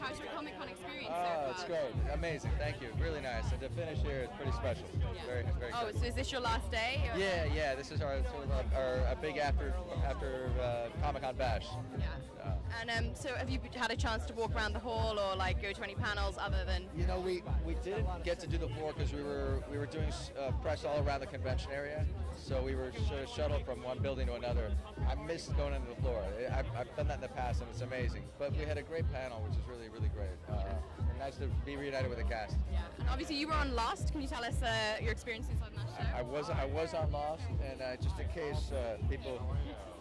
How's your Comic Con experience Oh, so it's great. Amazing. Thank you. Really nice. And to finish here is pretty special. Yeah. Very, very Oh, exciting. so is this your last day? or- Yeah, yeah. This is our sort of our, our a big after after uh, Comic Con bash. Yeah. And um, so have you had a chance to walk around the hall or like go to any panels other than? You know, we, we didn't get to do the floor because we were we were doing uh, press all around the convention area, so we were of shuttled from one building to another. I missed going into the floor. I've, I've done that in the past, and it's amazing. But we had a great panel, which is really really great. Uh, and nice to be reunited with the cast. Yeah. And obviously you were on Lost. Can you tell us uh, your experiences on that show? I was I was on Lost, and uh, just in case uh, people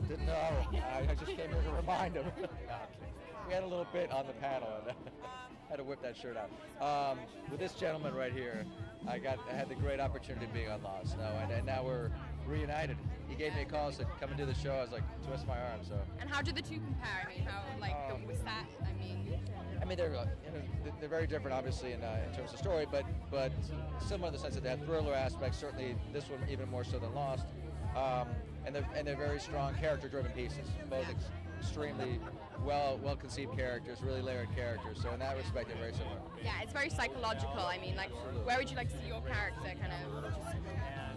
didn't know, I, I just came here to remind them. we had a little bit on the panel, and had to whip that shirt out. Um, with this gentleman right here, I got I had the great opportunity of being on Lost now, and, and now we're reunited. He gave me a call, said, "Come and do the show." I was like, twist my arm. So And how do the two compare? I mean, how like Um, was that? I mean, I mean, they're uh, you know, they're very different, obviously, in, uh, in terms of story, but but similar in the sense of that they have thriller aspects. Certainly, this one even more so than Lost, um, and they're and they're very strong character-driven pieces. Both ex- extremely well well conceived characters, really layered characters. So in that respect, they're very similar. yeah, it's very psychological. I mean, like, where would you like to see your character kind of? Just,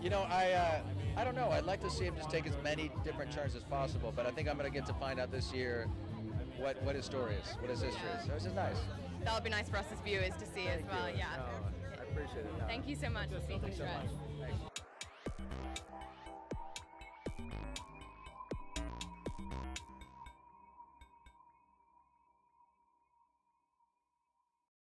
You know, I uh, I don't know. I'd like to see him just take as many different turns as possible, but I think I'm going to get to find out this year what what his story is, what his history is. So this is nice. that'll be nice for us as viewers to see as well. Yeah. I appreciate it. Thank you so much for speaking to us. Thanks.